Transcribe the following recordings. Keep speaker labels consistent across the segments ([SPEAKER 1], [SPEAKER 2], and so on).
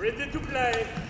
[SPEAKER 1] Ready to play.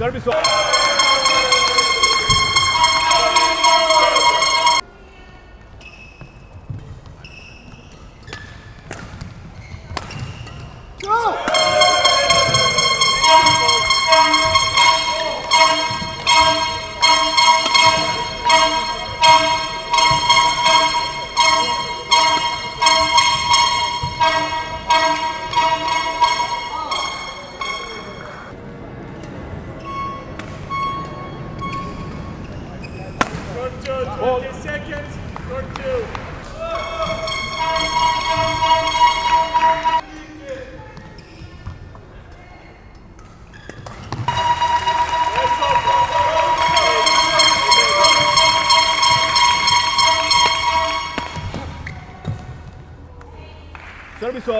[SPEAKER 1] Service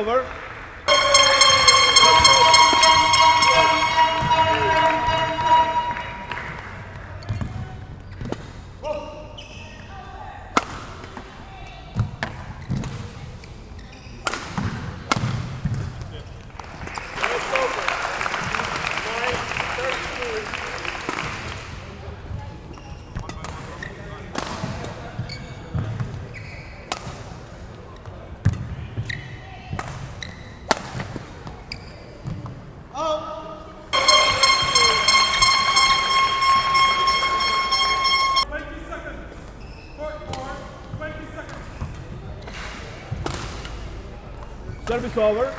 [SPEAKER 1] over. Service over.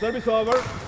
[SPEAKER 2] Service over.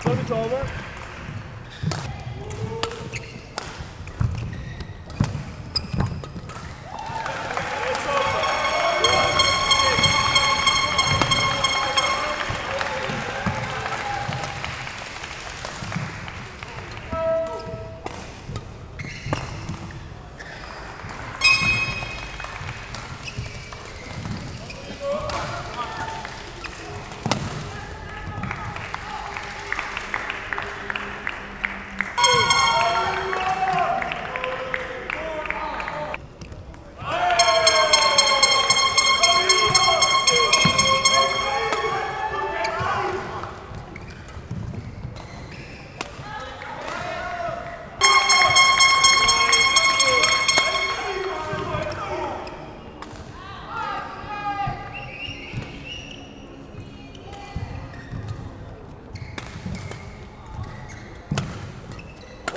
[SPEAKER 1] So
[SPEAKER 2] it's over.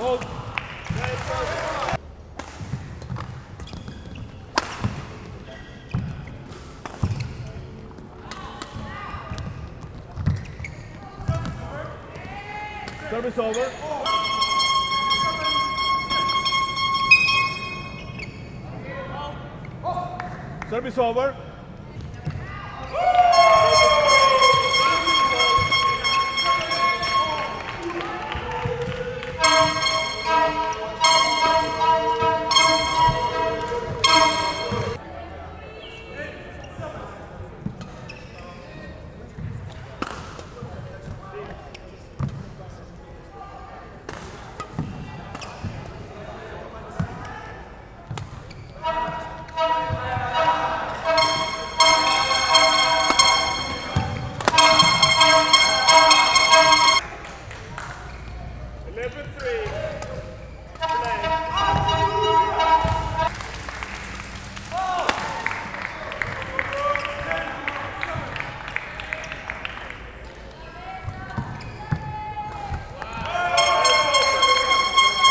[SPEAKER 2] Service over. Service over.